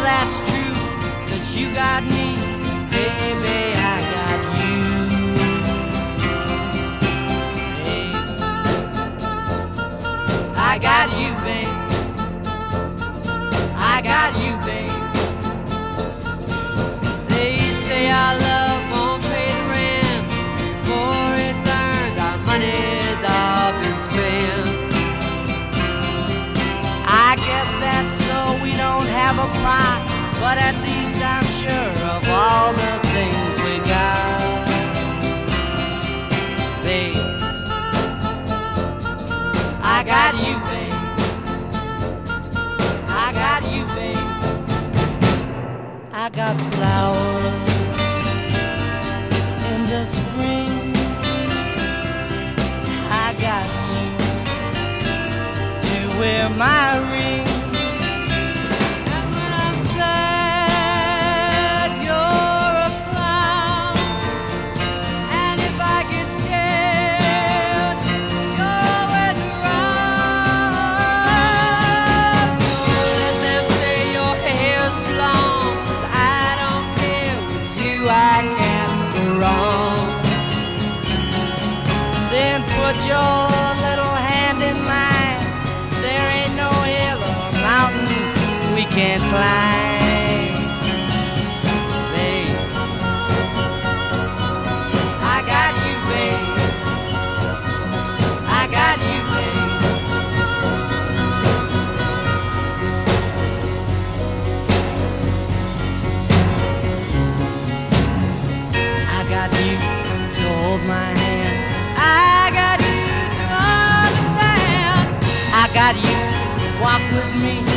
that's true, cause you got me, baby, but at least I'm sure of all the things we got. Babe, I got you, babe. I got you, babe. I got flowers in the spring. I got you to wear my ring. I can't go wrong. Then put your little hand in mine. There ain't no hill or mountain we can't climb. Got you to hold my hand. I got you to understand. I got you to walk with me.